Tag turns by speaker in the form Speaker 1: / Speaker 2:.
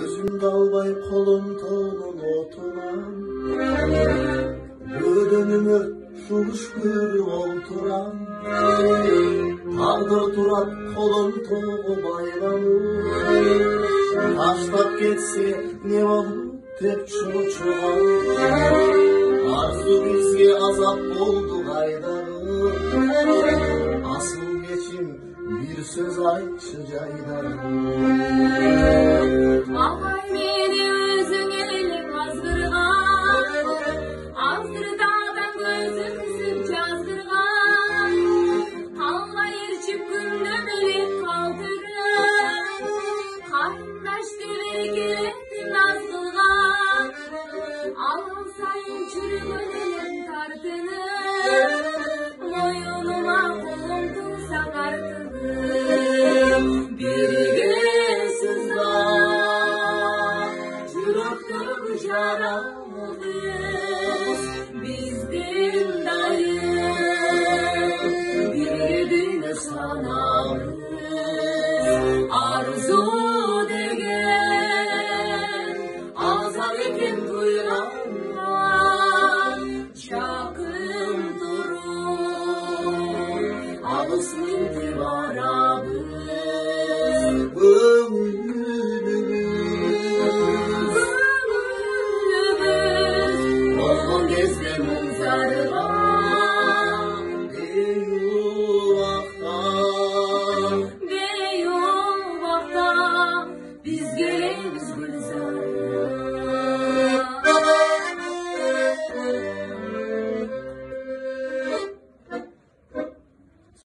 Speaker 1: өзімді албай қолым тонын отынан бөтен өмір жұлыш көріп олтырам тағдыр турап қолым тоғып айрану таштап кетсе не болып деп шұлшыған арзу бізге азап болды қайдағы асыл söz aytçı caydarı
Speaker 2: Ahay meni özün elim azdırgan Azdırdadan gözün kısıp cazdırgan Halva yerçip günde bile kaldırın Karındaş devir Bizden dayı Bir gün sanarız Arzu degen. Duyulanlar Çakım durur. Alısın tivarabız
Speaker 1: Bırak These games. biz